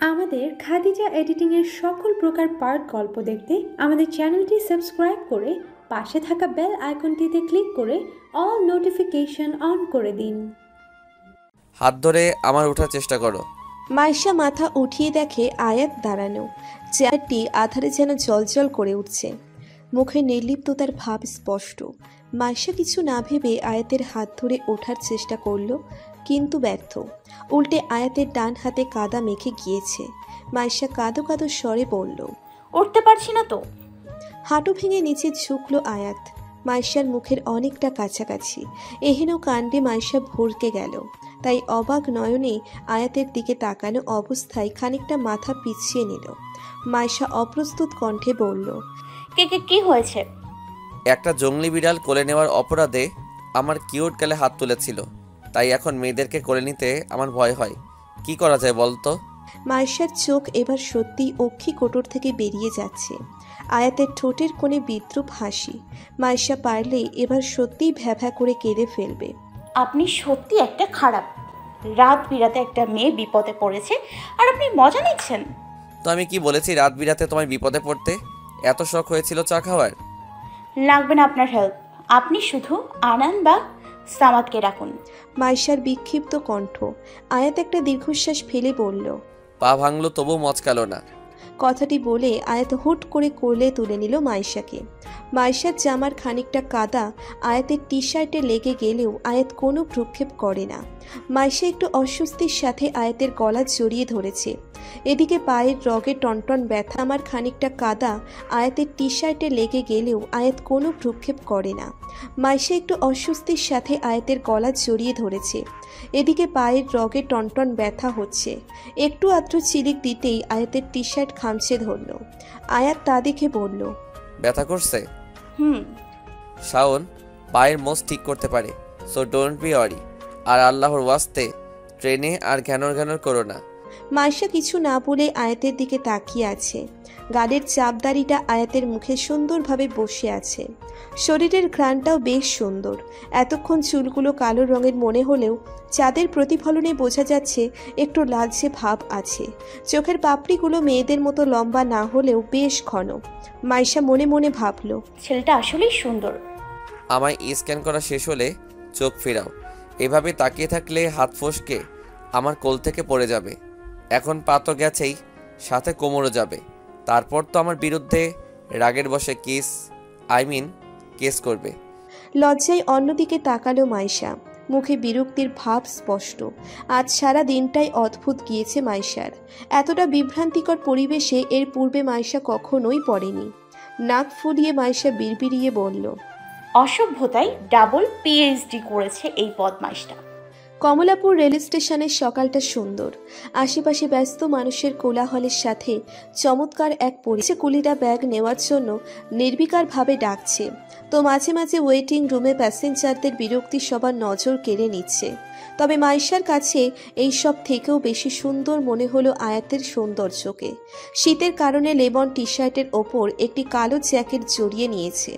আমাদের খাদিজা এডিটিংয়ের সকল প্রকার পার্ট গল্প দেখতে আমাদের চ্যানেলটি সাবস্ক্রাইব করে পাশে থাকা বেল আইকনটিতে ক্লিক করে অল নোটিফিকেশন অন করে দিন। হাত ধরে আমার ওঠার চেষ্টা করো। মাইশা মাথা উঠিয়ে দেখে আয়াত দাঁড়ানো। চেয়ারটি আধারে যেন জলজল করে উঠছে। মুখে নির্লিপ্ততার ভাব স্পষ্ট। মাইশা কিছু না ভেবে আয়াতের হাত ধরে ওঠার চেষ্টা করল। কিন্তু ব্যর্থ। উল্টে আয়াতের ডান হাতে কাদা মেখে গিয়েছে। মাইশা কাদো কাদো স্বরে বলল উঠতে পারছি না তো? হাঁটু ভেঙে নিচে ঝুঁকলো আয়াত। মাইশার মুখের অনেকটা কাছাকাছি। এহেন কাণ্ডে মাইশা ভরকে গেল। তাই অবাক নয়নে আয়াতের দিকে তাকানো অবস্থায় খানিকটা মাথা পিছিয়ে নিল। মাইশা অপ্রস্তুত কণ্ঠে বলল কে কে কি হয়েছে? একটা জঙ্গলি বিড়াল কোলে নেওয়ার অপরাধে আমার কিউট গালে হাত তুলেছিল। তাই এখন মেয়েদেরকে করে নিতে আমার ভয় হয়। কি করা যায় বলতো? মাইশার চোখ এবার সত্যি অক্ষি কোটর থেকে বেরিয়ে যাচ্ছে। আয়াতের ঠোঁটের কোণে বিদ্রুপ হাসি। মাইশা পারলে এবার সত্যিই ভ্যাভা করে কেঁদে ফেলবে। আপনি সত্যি একটা খারাপ। রাত বিরাতে একটা মেয়ে বিপদে পড়েছে আর আপনি মজা নিচ্ছেন। তো আমি কি বলেছি রাত বিরাতে তোমার বিপদে পড়তে? এত শখ হয়েছিল চা খাওয়ার? লাগবে না আপনার হেল্প আপনি শুধু আনান বা সামাদকে রাখুন মাইশার বিক্ষিপ্ত কণ্ঠ আয়াত একটা দীর্ঘশ্বাস ফেলে বলল পা ভাঙলো তবু মচকালো না। কথাটি বলে আয়াত হুট করে কোলে তুলে নিল মাইশাকে। মাইশার জামার খানিকটা কাদা আয়াতের টি শার্টে লেগে গেলেও আয়াত কোনো ভ্রুক্ষেপ করে না। মাইশা একটু অস্বস্তির সাথে আয়াতের গলা জড়িয়ে ধরেছে। এদিকে পায়ের রগে টনটন ব্যথা আমার খানিকটা কাদা আয়াতের টি শার্টে লেগে গেলেও আয়াত কোনো ভ্রুক্ষেপ করে না। মাইশা একটু অস্বস্তির সাথে আয়াতের গলা জড়িয়ে ধরেছে। এদিকে পায়ের রগে টনটন ব্যথা হচ্ছে। একটু আদ্র চিলিক দিতেই আয়াতের টি শার্ট খামছে ধরল। আয়াত তা দেখে বলল ব্যথা করছে? হুম। শাওন পায়ের মোজ ঠিক করতে পারে সো ডোন্ট বি অরি আর আল্লাহর ওয়াস্তে ট্রেনে আর ঘ্যানর ঘ্যানর করো না। মাইশা কিছু না বলে আয়াতের দিকে তাকিয়ে আছে। গালের চাপদারিটা আয়াতের মুখে সুন্দরভাবে বসে আছে। শরীরের ঘ্রাণটাও বেশ সুন্দর। এতক্ষণ চুলগুলো কালো রঙের মনে হলেও চাঁদের প্রতিফলনে বোঝা যাচ্ছে একটু লালচে ভাব আছে। চোখের পাপড়িগুলো মেয়েদের মতো লম্বা না হলেও বেশ ঘন। মাইশা মনে মনে ভাবল ছেলেটা আসলেই সুন্দর। আমায় স্ক্যান করা শেষ হলে চোখ ফেরাও। এভাবে তাকিয়ে থাকলে হাত ফসকে আমার কোল থেকে পড়ে যাবে। এখন পা তো গেছেই সাথে কোমরও যাবে। তারপর তো আমার বিরুদ্ধে রাগের বসে কেস আই মিন কেস করবে। লজ্জায় অন্যদিকে তাকালো মাইশা। মুখে বিরক্তির ভাব স্পষ্ট। আজ সারা দিনটাই অদ্ভুত গিয়েছে মাইশার। এতটা বিভ্রান্তিকর পরিবেশে এর পূর্বে মাইশা কখনোই পড়েনি। নাক ফুলিয়ে মাইশা বিড়বিড়িয়ে বলল অসভ্যতায় ডাবল পিএইচডি করেছে এই বদমাইশটা। কমলাপুর রেল স্টেশনের সকালটা সুন্দর। আশেপাশে ব্যস্ত মানুষের কোলাহলের সাথে চমৎকার এক পরিচয় কুলিটা ব্যাগ নেওয়ার জন্য নির্বিকারভাবে ডাকছে। তো মাঝে মাঝে ওয়েটিং রুমে প্যাসেঞ্জারদের বিরক্তি সবার নজর কেড়ে নিচ্ছে। তবে মাইশার কাছে এই সব থেকেও বেশি সুন্দর মনে হলো আয়াতের সৌন্দর্যকে। শীতের কারণে লেবন টি শার্টের ওপর একটি কালো জ্যাকেট জড়িয়ে নিয়েছে।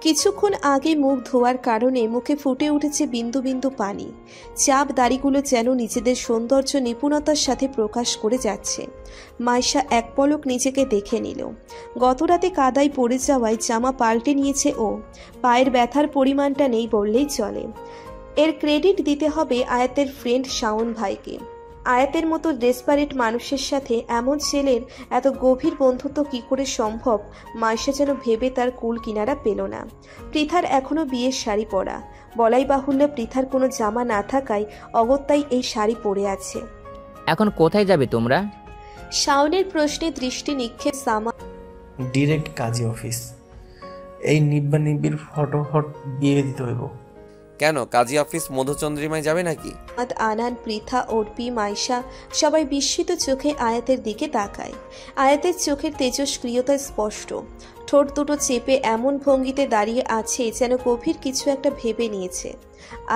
কিছুক্ষণ আগে মুখ ধোয়ার কারণে মুখে ফুটে উঠেছে বিন্দু বিন্দু পানি। চাপ দাড়িগুলো যেন নিজেদের সৌন্দর্য নিপুণতার সাথে প্রকাশ করে যাচ্ছে। মাইশা এক পলক নিজেকে দেখে নিল। গতরাতে কাদায় পড়ে যাওয়ায় জামা পাল্টে নিয়েছে ও। পায়ের ব্যথার পরিমাণটা নেই বললেই চলে। এর ক্রেডিট দিতে হবে আয়াতের ফ্রেন্ড শাওন ভাইকে। আয়াতের মতো ডেসপারেট মানুষের সাথে এমন ছেলের এত গভীর বন্ধুত্ব কি করে সম্ভব? মাইশা যেন ভেবে তার কুল কিনারা পেল না। পৃথার এখনও বিয়ের শাড়ি পরা। বলাই বাহুল্য পৃথার কোনো জামা না থাকায় অগত্যাই এই শাড়ি পরে আছে। এখন কোথায় যাবে তোমরা? শাওনের প্রশ্নে দৃষ্টি নিক্ষেপ সামা ডিরেক্ট কাজী অফিস। এই নিব্বা নিব্বির ফটোফট দিয়ে দিতে হইব। কেন? কাজী অফিস মধুচন্দ্রিমায় যাবে নাকি? আদ আনান পৃথা অর্পি মাইশা সবাই বিস্মিত চোখে আয়াতের দিকে তাকায়। আয়াতের চোখের তেজস্ক্রিয়তা স্পষ্ট। ঠোঁট দুটো চেপে এমন ভঙ্গিতে দাঁড়িয়ে আছে যেন গভীর কিছু একটা ভেবে নিয়েছে।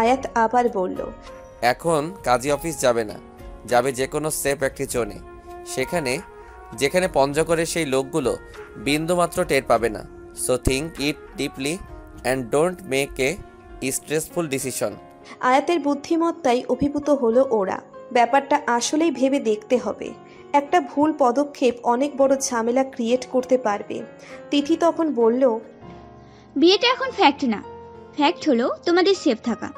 আয়াত আবার বলল এখন কাজী অফিস যাবে না। যাবে যে কোনো সেফ একটি চোনে সেখানে যেখানে পঞ্চগড়ের সেই লোকগুলো বিন্দুমাত্র টের পাবে না। So think it deeply and don't make a stressful decision আয়াতের বুদ্ধিমত্তায় অভিভূত হলো ওরা। ব্যাপারটা আসলেই ভেবে দেখতে হবে। একটা ভুল পদক্ষেপ অনেক বড় ঝামেলা ক্রিয়েট করতে পারবে। তিথি তখন বলল বিয়েটা এখন ফ্যাক্ট না। ফ্যাক্ট হলো তোমাদের সেফ থাকা।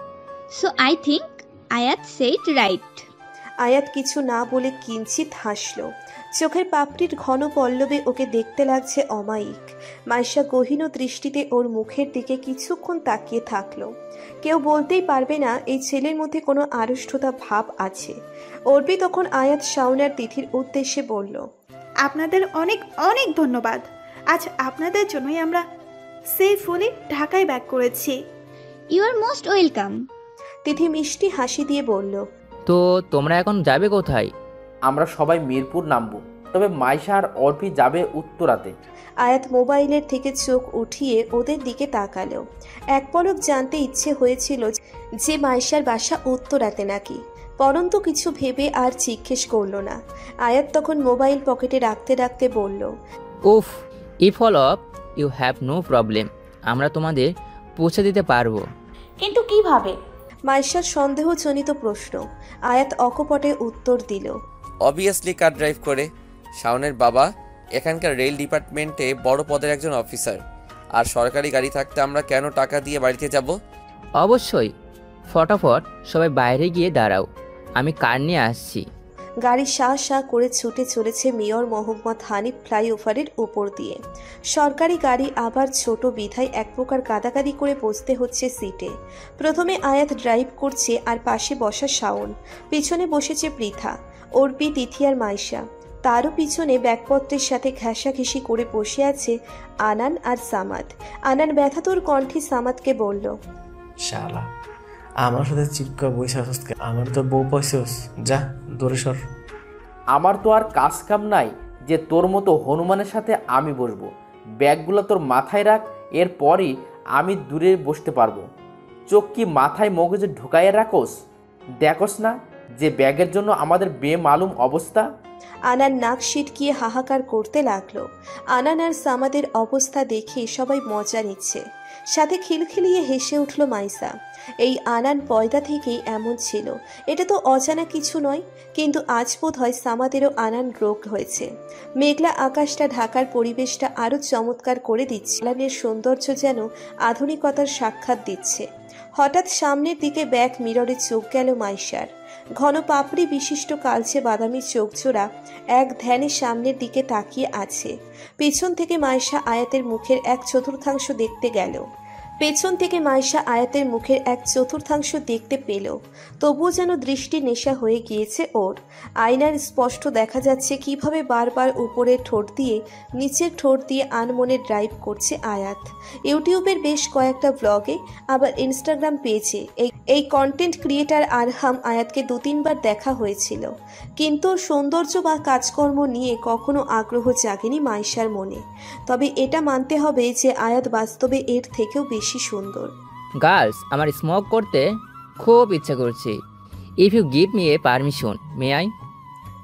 সো আই থিঙ্ক আয়াত সেইট রাইট আয়াত কিছু না বলে কিঞ্চিত হাসল। চোখের পাপড়ির ঘন পল্লবে ওকে দেখতে লাগছে অমায়িক। মাইশা গহীন দৃষ্টিতে ওর মুখের দিকে কিছুক্ষণ তাকিয়ে থাকল। কেউ বলতেই পারবে না এই ছেলের মধ্যে কোনো আড়ষ্টতা ভাব আছে। অর্পি তখন আয়াত শাওনার তিথির উদ্দেশ্যে বলল আপনাদের অনেক অনেক ধন্যবাদ। আজ আপনাদের জন্যই আমরা সেফুলি ঢাকায় ব্যাক করেছি। You are most welcome Tithi মিষ্টি হাসি দিয়ে বলল তো তোমরা এখন যাবে কোথায়? আমরা সবাই মিরপুর নামবো। তবে মাইশা আর অর্পি যাবে উত্তরাতে। আয়াত মোবাইলের থেকে চোখ উঠিয়ে ওদের দিকে তাকালো। এক পলক জানতে ইচ্ছে হয়েছিল যে মাইশার বাসা উত্তরাতে নাকি। পরন্তু কিছু ভেবে আর জিজ্ঞেস করল না। আয়াত তখন মোবাইল পকেটে রাখতে রাখতে বলল উফ if all of you have no problem. আমরা তোমাদের পৌঁছে দিতে পারব। কিন্তু কীভাবে? মাইশার সন্দেহজনিত প্রশ্ন। আয়াত অকপটে উত্তর দিল অবভিয়াসলি কার ড্রাইভ করে শাওনের বাবা এখানকার রেল ডিপার্টমেন্টে বড় পদের একজন অফিসার আর সরকারি গাড়ি থাকতে আমরা কেন টাকা দিয়ে বাড়িতে যাব? অবশ্যই। ফটাফট সবাই বাইরে গিয়ে দাঁড়াও। আমি কার নিয়ে আসছি? গাড়ি শাহ শাহ করে ছুটে চলেছে মেয়র মোহাম্মদ হানিফ ফ্লাইওভারের উপর দিয়ে। সরকারি গাড়ি আবার ছোট বিধায় এক প্রকার গাদাগাদি করে বসতে হচ্ছে সিটে। প্রথমে আয়াত ড্রাইভ করছে আর পাশে বসা শাওন। পিছনে বসেছে পৃথা। অর্পি তিথি আর মাইশা। তারও পিছনে ব্যাগপত্রের সাথে ঘেঁষাঘেঁষি করে বসে আছে আনান আর সামাদ। আনান ব্যথাতুর কণ্ঠে সামাদকে বলল শালা আমার সাথে চিপকা বইসা আসস আমার তো বউ পাইছস যা দূরে সর। আমার তো আর কাজ কাম নাই যে তোর মতো হনুমানের সাথে আমি বসবো। ব্যাগগুলো তোর মাথায় রাখ এরপরই আমি দূরে বসতে পারব। চোখ কি মাথায় মগজে ঢুকাইয়া রাখোস? দেখোস না যে ব্যাগের জন্য আমাদের বেমালুম অবস্থা? আনার নাক সিটকিয়ে হাহাকার করতে লাগল। আনান আর সামাদের অবস্থা দেখে সবাই মজা নিচ্ছে। সাথে খিলখিলিয়ে হেসে উঠল মাইসা। এই আনান পয়দা থেকেই এমন ছিল। এটা তো অজানা কিছু নয়, কিন্তু আজ বোধ হয় সামাদেরও আনান রোগ হয়েছে। মেঘলা আকাশটা, ঢাকার পরিবেশটা আরও চমৎকার করে দিচ্ছে। আলানের সৌন্দর্য যেন আধুনিকতার সাক্ষাৎ দিচ্ছে। হঠাৎ সামনের দিকে ব্যাক মিররে চোখ গেল মাইশার। ঘন পাপড়ি বিশিষ্ট কালচে বাদামি চোখজোড়া এক ধ্যানের সামনের দিকে তাকিয়ে আছে। পেছন থেকে মায়েশা আয়াতের মুখের এক চতুর্থাংশ দেখতে গেল। পেছন থেকে মাইশা আয়াতের মুখের এক চতুর্থাংশ দেখতে পেল। তবুও যেন দৃষ্টি নেশা হয়ে গিয়েছে ওর। আয়নার স্পষ্ট দেখা যাচ্ছে কীভাবে বারবার উপরে ঠোঁট দিয়ে, নিচের ঠোঁট দিয়ে আনমনে ড্রাইভ করছে আয়াত। ইউটিউবের বেশ কয়েকটা ব্লগে, আবার ইনস্টাগ্রাম পেয়েছে এই এই কন্টেন্ট ক্রিয়েটার আরহাম আয়াতকে দু তিনবার দেখা হয়েছিল। কিন্তু সৌন্দর্য বা কাজকর্ম নিয়ে কখনো আগ্রহ জাগেনি মাইশার মনে। তবে এটা মানতে হবে যে আয়াত বাস্তবে এর থেকেও বেশি সুন্দর। গার্লস আমার স্মোক করতে খুব ইচ্ছা করছে। If you give me a permission may I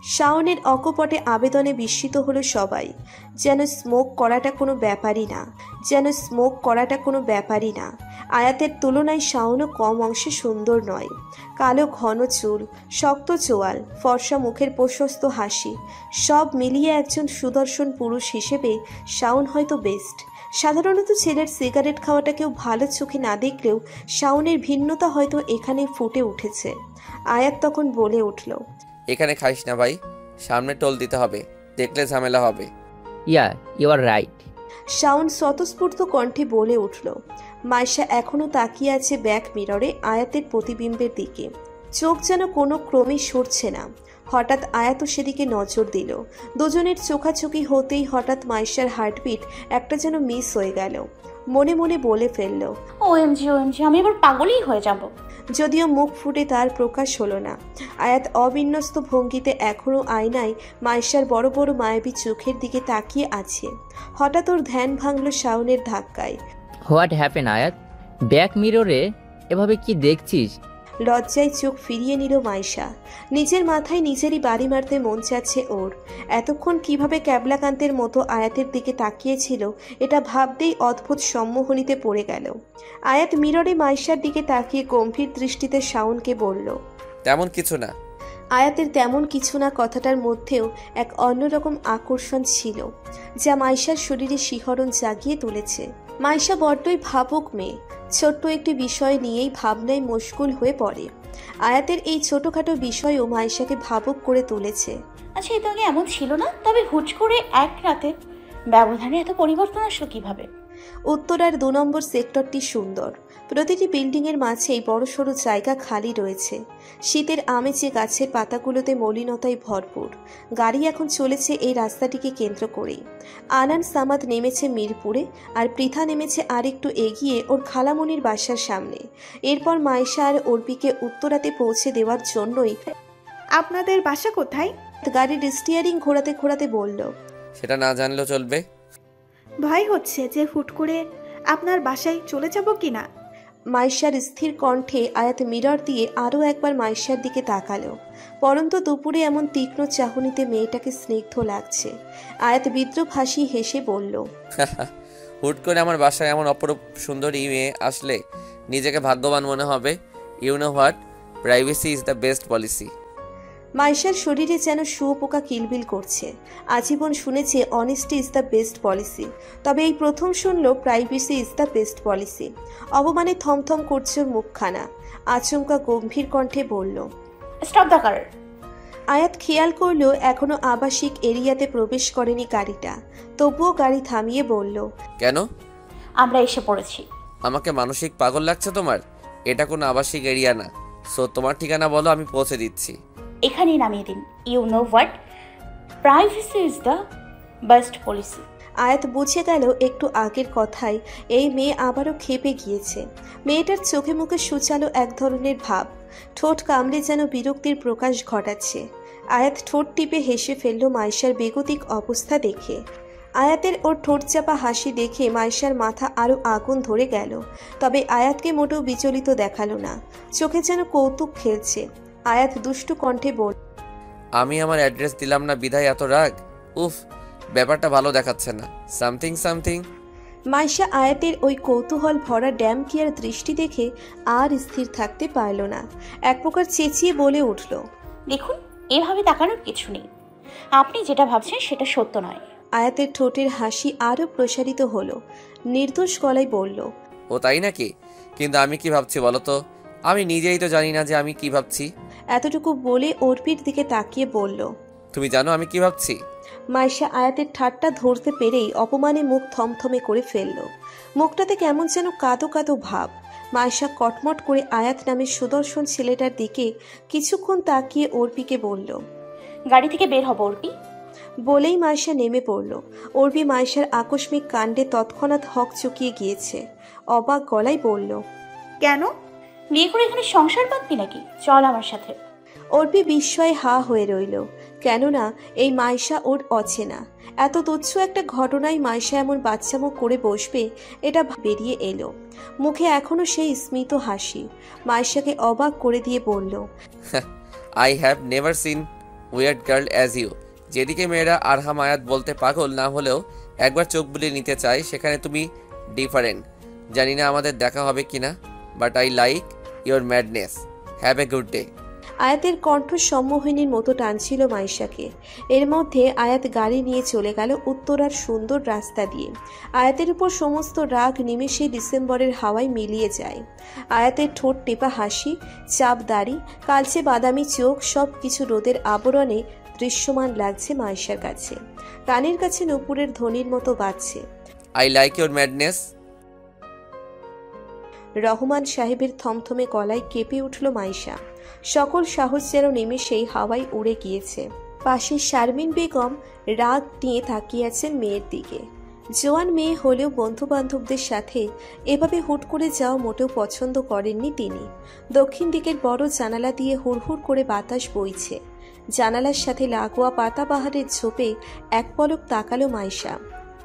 শাওনের অকপটে আবেদনে বিস্মিত হলো সবাই। যেন স্মোক করাটা কোনো ব্যাপারই না। যেন স্মোক করাটা কোনো ব্যাপারই না। আয়াতের তুলনায় শাওনও কম অংশে সুন্দর নয়। কালো ঘন চুল শক্ত চোয়াল ফর্সা মুখের প্রশস্ত হাসি সব মিলিয়ে একজন সুদর্শন পুরুষ হিসেবে শাওন হয়তো বেস্ট সাধারণত ছেলের সিগারেট খাওয়াটা কেউ ভালো চোখে না দেখলেও শাওনের ভিন্নতা হয়তো এখানে ফুটে উঠেছে। আয়াত তখন বলে উঠল এখানে খাইস না ভাই সামনে টোল দিতে হবে দেখলে ঝামেলা হবে। Yeah you are right Shaon স্বতঃস্ফূর্ত কণ্ঠে বলে উঠল মাইশা এখনও তাকিয়ে আছে ব্যাক মিররে আয়াতের প্রতিবিম্বের দিকে। চোখ যেন কোনো ক্রমে সরছে না। হঠাৎ আয়াতও সেদিকে নজর দিল। দুজনের চোখাচোখি হতেই হঠাৎ মাইশার হার্টবিট একটা যেন মিস হয়ে গেল। মনে মনে বলে ফেলল ও এমজি ও এমজি আমি এবার পাগলই হয়ে যাব। যদিও মুখ ফুটে তার প্রকাশ হলো না। আয়াত অবিন্যস্ত ভঙ্গিতে এখনও আয়নায় মাইশার বড় বড় মায়াবী চোখের দিকে তাকিয়ে আছে। হঠাৎ ওর ধ্যান ভাঙল শাওনের ধাক্কায়। What happen Ayat? ব্যাক মিররে এভাবে কি দেখছিস? লজ্জায় চোখ ফিরিয়ে নিল মাইশা। নিজের মাথায় নিজেরই বাড়ি মারতে মন চাচ্ছে ওর। এতক্ষণ কীভাবে ক্যাবলাকান্তের মতো আয়াতের দিকে তাকিয়েছিল এটা ভাবতেই অদ্ভুত সম্মোহনীতে পড়ে গেল। আয়াত মিররে মাইশার দিকে তাকিয়ে গম্ভীর দৃষ্টিতে শাওনকে বলল তেমন কিছু না। আয়াতের তেমন কিছু না কথাটার মধ্যেও এক অন্যরকম আকর্ষণ ছিল যা মাইশার শরীরে শিহরণ জাগিয়ে তুলেছে। মাইশা বড্ডই ভাবুক মেয়ে ছোট্ট একটি বিষয় নিয়েই ভাবনায় মুশকুল হয়ে পড়ে। আয়াতের এই ছোটখাটো বিষয়ও মায়েশাকে ভাবুক করে তুলেছে। আচ্ছা এ তো আগে এমন ছিল না? তবে হুট করে এক রাতে ব্যবধানে এত পরিবর্তন আসলো কীভাবে? উত্তরার দু নম্বর সেক্টরটি সুন্দর। প্রতিটি বিল্ডিংয়ের মাঝেই বড়সড় জায়গা খালি রয়েছে। শীতের আমেজে গাছের পাতাগুলোতে মলিনতায় ভরপুর। গাড়ি এখন চলেছে এই রাস্তাটিকে কেন্দ্র করেই। আনান সামাদ নেমেছে মিরপুরে আর পৃথা নেমেছে আরেকটু এগিয়ে ওর খালামনির বাসার সামনে। এরপর মায়েশা আর অর্পিকে উত্তরাতে পৌঁছে দেওয়ার জন্যই আপনাদের বাসা কোথায়? গাড়ির স্টিয়ারিং ঘোরাতে ঘোরাতে বলল সেটা না জানলেও চলবে। ভয় হচ্ছে যে হুট করে আপনার বাসায় চলে যাব কি না? মাইশার স্থির কণ্ঠে আয়াত মিরর দিয়ে আরও একবার মাইশার দিকে তাকালো। পরন্ত দুপুরে এমন তীক্ষ্ণ চাহনিতে মেয়েটাকে স্নিগ্ধ লাগছে। আয়াত বিদ্রুপ হাসি হেসে বলল হুট করে আমার বাসায় এমন অপরূপ সুন্দরী মেয়ে আসলে নিজেকে ভাগ্যবান মনে হবে। You know what privacy is the best policy মাইশার শরীরে যেন শুয়োপোকা কিলবিল করছে। আজীবন শুনেছে honesty is the best policy তবে এই প্রথম শুনল privacy is the best policy অবমানে থমথম করছে ওর মুখখানা। আচমকা গম্ভীর কণ্ঠে বলল স্টপ দ্য কার আয়াত খেয়াল করল এখনও আবাসিক এরিয়াতে প্রবেশ করেনি গাড়িটা। তবুও গাড়ি থামিয়ে বলল কেন? আমরা এসে পড়েছি। আমাকে মানসিক পাগল লাগছে তোমার? এটা কোনো আবাসিক এরিয়া না। সো তোমার ঠিকানা বলো আমি পৌঁছে দিচ্ছি। এখানেই নামিয়ে দিন। You know what privacy is the best policy Ayat বুঝে গেল একটু আগের কথায় এই মেয়ে আবারও খেপে গিয়েছে। মেয়েটার চোখে মুখে সুচালো এক ধরনের ভাব। ঠোঁট কামড়ে যেন বিরক্তির প্রকাশ ঘটাচ্ছে। আয়াত ঠোঁট টিপে হেসে ফেলল মাইশার বেগতিক অবস্থা দেখে। আয়াতের ওর ঠোঁট চাপা হাসি দেখে মাইশার মাথা আরও আগুন ধরে গেল। তবে আয়াতকে মোটেও বিচলিত দেখাল না। চোখে যেন কৌতুক খেলছে। আয়াত দুষ্টু কণ্ঠে বল আমি আমার অ্যাড্রেস দিলাম না বিধায় এত রাগ। উফ ব্যাপারটা ভালো দেখাচ্ছে না। Something something. মাইশা আয়াতের ওই কৌতূহল ভরা ড্যাম কিয়ার দৃষ্টি দেখে আর স্থির থাকতে পারল না। এক প্রকার চেঁচিয়ে বলে উঠল দেখুন এভাবে তাকানোর কিছু নেই। আপনি যেটা ভাবছেন সেটা সত্য নয়। আয়াতের ঠোঁটের হাসি আরও প্রসারিত হলো। নির্দোষ গলায় বলল ও তাই নাকি? কিন্তু আমি কি ভাবছি বলো তো? আমি নিজেই তো জানি না যে আমি কি ভাবছি। এতটুকু বলে অর্পির দিকে তাকিয়ে বলল তুমি জানো আমি কি ভাবছি? মাইশা আয়াতের ঠাট্টা ধরতে পেরেই অপমানে মুখ থমথমে করে ফেলল। মুখটাতে কেমন যেন কাদো কাদো ভাব। মাইশা কটমট করে আয়াত নামের সুদর্শন ছেলেটার দিকে কিছুক্ষণ তাকিয়ে অর্পিকে বলল গাড়ি থেকে বের হব অর্পি। বলেই মাইশা নেমে পড়ল। অর্পি মাইশার আকস্মিক কাণ্ডে তৎক্ষণাৎ হক চুকিয়ে গিয়েছে। অবাক গলায় বলল কেন? বিয়ে করে এখানে সংসার বাঁধবি নাকি? চল আমার সাথে। অর্পি বিস্ময়ে হা হয়ে রইল। কেননা এই মাইশা ওর অচেনা। এত তুচ্ছ একটা ঘটনায় মাইশা এমন বাচ্চামুখ করে বসবে এটা বেরিয়ে এলো। মুখে এখনও সেই স্মিত হাসি। মাইশাকে অবাক করে দিয়ে বলল I have never seen weird girl as you যেদিকে মেয়েরা আরহাম আয়াত বলতে পাগল না হলেও একবার চোখ বুলিয়ে নিতে চায় সেখানে তুমি ডিফারেন্ট জানি না আমাদের দেখা হবে কিনা but I like your madness have a good day আয়াতের কণ্ঠ সম্মোহিনীর মতো টানছিল মাইশাকে। এর মধ্যে আয়াত গাড়ি নিয়ে চলে গেল উত্তরার সুন্দর রাস্তা দিয়ে। আয়াতের উপর সমস্ত রাগ নিমেষে ডিসেম্বরের হাওয়ায় মিলিয়ে যায়। আয়াতের ঠোঁট টেপা হাসি চাপ দাড়ি কালচে বাদামি চোখ সব কিছু রোদের আবরণে দৃশ্যমান লাগছে মাইশার কাছে। কানের কাছে নূপুরের ধ্বনির মতো বাজছে। I like your madness Rahman সাহেবের থমথমে গলায় কেঁপে উঠল মাইশা। সকল সাহস যেন নিমেষেই হাওয়ায় উড়ে গিয়েছে। পাশে শারমিন বেগম রাগ নিয়ে তাকিয়ে আছেন মেয়ের দিকে। জোয়ান মেয়ে হলেও বন্ধু বান্ধবদের সাথে এভাবে হুট করে যাওয়া মোটেও পছন্দ করেননি তিনি। দক্ষিণ দিকের বড় জানালা দিয়ে হুড়হুড় করে বাতাস বইছে। জানালার সাথে লাগোয়া পাতা পাহাড়ের ঝোপে এক পলক তাকালো মাইশা।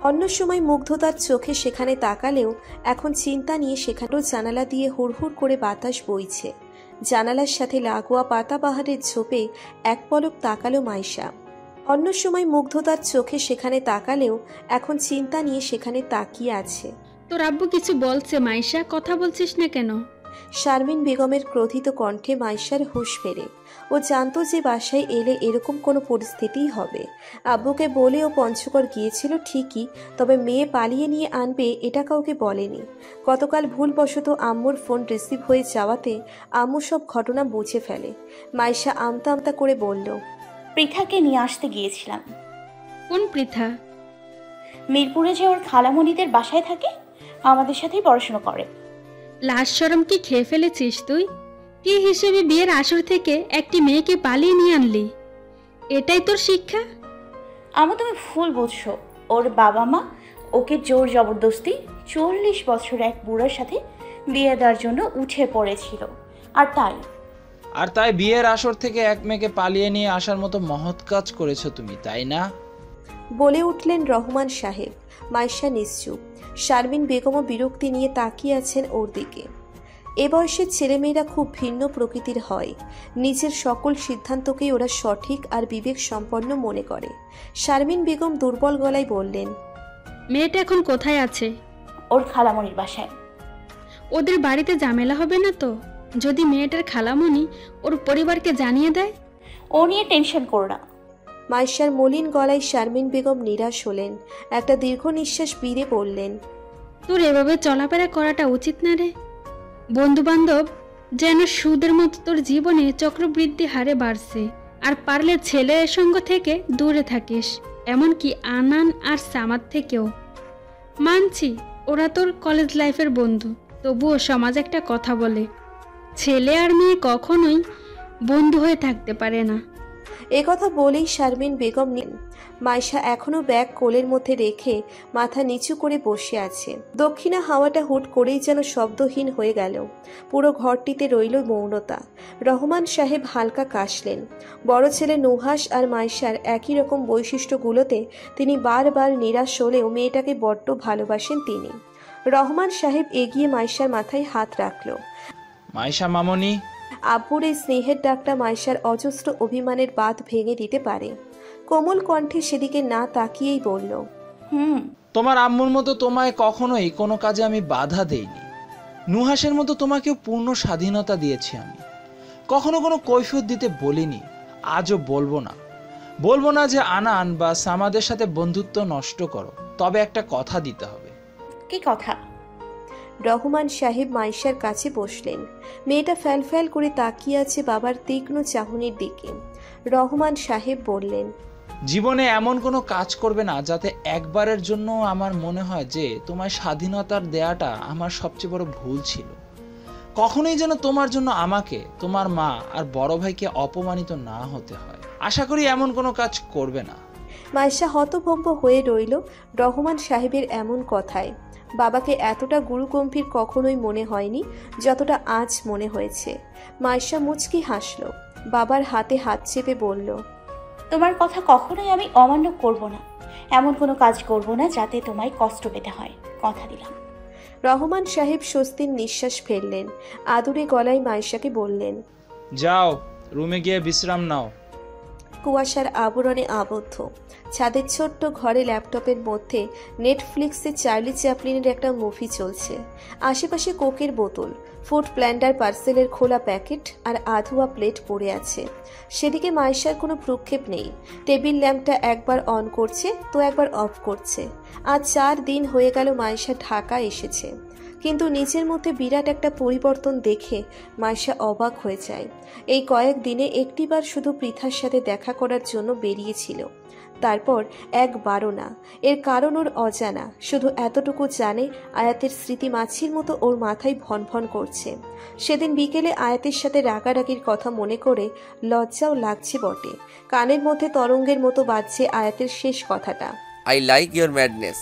অন্য সময় মুগ্ধতার চোখে সেখানে তাকালেও এখন চিন্তা নিয়ে সেখানেও জানালা দিয়ে হুড়হুড় করে বাতাস বইছে। জানালার সাথে লাগোয়া পাতাবাহারের ঝোপে এক পলক তাকালো মাইশা। অন্য সময় মুগ্ধতার চোখে সেখানে তাকালেও এখন চিন্তা নিয়ে সেখানে তাকিয়ে আছে। তোর আব্বু কিছু বলছে মাইশা, কথা বলছিস না কেন? শারমিন বেগমের ক্রোধিত কণ্ঠে মাইশার হুঁশ ফেরে। ও জানতো যে বাসায় এলে এরকম কোনো পরিস্থিতিই হবে। আব্বুকে বলে ও পঞ্চকর গিয়েছিল ঠিকই তবে মেয়ে পালিয়ে নিয়ে আনবে এটা কাউকে বলেনি। গতকাল ভুলবশত আম্মুর ফোন রিসিভ হয়ে যাওয়াতে আম্মু সব ঘটনা বুঝে ফেলে। মাইশা আমতা আমতা করে বলল পৃথাকে নিয়ে আসতে গিয়েছিলাম। কোন পৃথা? মিরপুরে যে ওর খালামণিদের বাসায় থাকে আমাদের সাথেই পড়াশোনা করে। লাশ সরম কি খেয়ে ফেলেছিস তুই? কি হিসেবে বিয়ের আসর থেকে একটি মেয়েকে পালিয়ে নিয়ে আনলি? এটাই তোর শিক্ষা? আমা তুমি ফুল বুঝছ। ওর বাবা মা ওকে জোর জবরদস্তি চল্লিশ বছর এক বুড়ার সাথে বিয়ে দেওয়ার জন্য উঠে পড়েছিল। আর তাই। আর তাই বিয়ের আসর থেকে এক মেয়েকে পালিয়ে নিয়ে আসার মতো মহৎ কাজ করেছ তুমি তাই না? বলে উঠলেন রহমান সাহেব মাইশা নিশ্চুপ। শারমিন বেগমও বিরক্তি নিয়ে তাকিয়ে আছেন ওর দিকে। এ বয়সের ছেলেমেয়েরা খুব ভিন্ন প্রকৃতির হয়। নিজের সকল সিদ্ধান্তকেই ওরা সঠিক আর বিবেক সম্পন্ন মনে করে। শারমিন বেগম দুর্বল গলায় বললেন মেয়েটা এখন কোথায় আছে? ওর খালামণির বাসায়। ওদের বাড়িতে ঝামেলা হবে না তো? যদি মেয়েটার খালামণি ওর পরিবারকে জানিয়ে দেয়? ও নিয়ে টেনশন করো না। মাইশার মলিন গলায় শারমিন বেগম নিরাশ হলেন। একটা দীর্ঘ নিঃশ্বাস বীরে বললেন, তোর এভাবে চলাফেরা করাটা উচিত না রে। বন্ধু বান্ধব যেন সুদের মতো তোর জীবনে চক্রবৃদ্ধি হারে বাড়ছে। আর পারলে ছেলের সঙ্গ থেকে দূরে থাকিস, এমনকি আনান আর সামাদ থেকেও। মানছি, ওরা তোর কলেজ লাইফের বন্ধু, তবুও সমাজ একটা কথা বলে। ছেলে আর মেয়ে কখনোই বন্ধু হয়ে থাকতে পারে না। কথা বলেই শারমিন বেগম মাইশা এখনও ব্যাগ কোলের মধ্যে রেখে মাথা নিচু করে বসে আছে। দক্ষিণা হাওয়াটা হুট করেই যেন শব্দহীন হয়ে গেল। পুরো ঘরটিতে রইল মৌনতা। রহমান সাহেব হালকা কাশলেন। বড় ছেলে নুহাস আর মাইশার একই রকম বৈশিষ্ট্যগুলোতে তিনি বারবার নিরাশ হলেও মেয়েটাকে বড্ড ভালোবাসেন তিনি। রহমান সাহেব এগিয়ে মাইশার মাথায় হাত রাখল। মাইশা, মামনি আব্বুর এই স্নেহের ডাকটা মাইশার অজস্র অভিমানের বাঁধ ভেঙে দিতে পারে। কোমল কণ্ঠে সেদিকে না তাকিয়েই বলল হুম। তোমার আম্মুর মতো তোমায় কখনোই কোনো কাজে আমি বাধা দেইনি। নুহাসের মতো তোমাকেও পূর্ণ স্বাধীনতা দিয়েছি আমি। কখনো কোনো কৈফিয়ত দিতে বলিনি আজও বলব না। বলব না যে আনান বা সামাদের সাথে বন্ধুত্ব নষ্ট করো তবে একটা কথা দিতে হবে। কি কথা? রহমান সাহেব মাইশার কাছে বসলেন। মেয়েটা ফ্যাল করে তাকিয়ে আছে বাবার তীক্ষ্ণ চাহনির দিকে। রহমান সাহেব বললেন জীবনে এমন কোনো কাজ করবে না যাতে একবারের জন্য আমার মনে হয় যে তোমার স্বাধীনতার দেয়াটা আমার সবচেয়ে বড় ভুল ছিল। কখনোই যেন তোমার জন্য আমাকে তোমার মা আর বড় ভাইকে অপমানিত না হতে হয়। আশা করি এমন কোনো কাজ করবে না। মাইশা হতভম্ব হয়ে রইল রহমান সাহেবের এমন কথায়। বাবাকে এতটা গুরুগম্ভীর কখনোই মনে হয়নি যতটা আজ মনে হয়েছে। মাইশা মুচকি হাসল। বাবার হাতে হাত চেপে বলল তোমার কথা কখনোই আমি অমান্য করব না। এমন কোনো কাজ করব না যাতে তোমায় কষ্ট পেতে হয়। কথা দিলাম। রহমান সাহেব স্বস্তির নিঃশ্বাস ফেললেন। আদুরে গলায় মাইশাকে বললেন যাও রুমে গিয়ে বিশ্রাম নাও। কুয়াশার আবরণে আবদ্ধ। ছাদের ছোট্ট ঘরে ল্যাপটপের মধ্যে নেটফ্লিক্সে চার্লি চ্যাপলিনের একটা মুভি চলছে। আশেপাশে কোকের বোতল, ফুড প্ল্যান্ডার পার্সেলের খোলা প্যাকেট আর আধুয়া প্লেট পড়ে আছে। সেদিকে মাইশার কোনো প্রক্ষেপ নেই। টেবিল ল্যাম্পটা একবার অন করছে, তো একবার অফ করছে। আজ চার দিন হয়ে গেল মাইশা ঢাকা এসেছে। কিন্তু নিজের মধ্যে বিরাট একটা পরিবর্তন দেখে মাইশা অবাক হয়ে যায়। এই কয়েক দিনে একটিবার শুধু পৃথার সাথে দেখা করার জন্য বেরিয়েছিল। তারপর একবারও না। এর কারণ ওর অজানা। শুধু এতটুকু জানে আয়াতের স্মৃতি মাছির মতো ওর মাথায় ভন ভন করছে। সেদিন বিকেলে আয়াতের সাথে রাগারাগির কথা মনে করে লজ্জাও লাগছে বটে। কানের মধ্যে তরঙ্গের মতো বাজছে আয়াতের শেষ কথাটা। আই লাইক ইয়োর ম্যাডনেস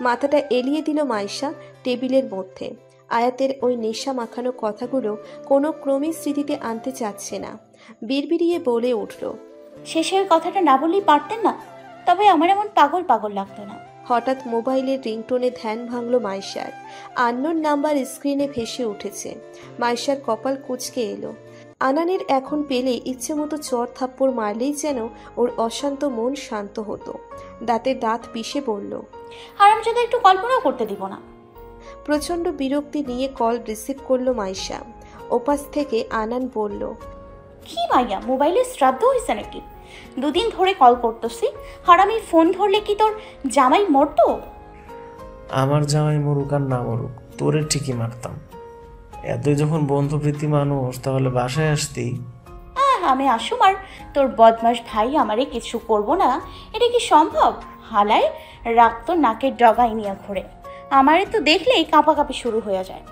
মাথাটা এলিয়ে দিল মাইশা টেবিলের মধ্যে। আয়াতের ওই নেশা মাখানো কথাগুলো কোনো ক্রমে স্মৃতিতে আনতে চাচ্ছে না। বিড়বিড়িয়ে বলে উঠল শেষের কথাটা না বললেই পারতেন না। তবে আমার এমন পাগল পাগল লাগতো না। হঠাৎ মোবাইলের রিংটোনে ধ্যান ভাঙল মাইশার। আন্নোর নাম্বার স্ক্রিনে ভেসে উঠেছে। মাইশার কপাল কুচকে এলো। আনানের এখন পেলে ইচ্ছে মতো চর থাপ্পড় মারলেই যেন ওর অশান্ত মন শান্ত হতো। দাঁতে দাঁত পিষে বলল হারামজাদা একটু কল্পনাও করতে দিব না। প্রচণ্ড বিরক্তি নিয়ে কল রিসিভ করল মাইশা। ওপাশ থেকে আনান বলল কি মাইয়া মোবাইলে শ্রাদ্ধ হয়েছে নাকি? দুদিন ধরে কল করতেছি হারামি ফোন ধরলে কি তোর জামাই মরতো? আমার জামাই মরুক আর না মরুক তোরে ঠিকই মারতাম। এতই যখন বন্ধুপ্রীতি মানুষ, তাহলে বাসায় আসতি? আমি আসুম আর তোর বদমাস ভাই আমারে কিছু করব না। এটা কি সম্ভব? হালায় রাগ তো নাকের ডগায় নিয়ে ঘুরে। আমারে তো দেখলেই কাঁপাকাঁপি শুরু হয়ে যায়।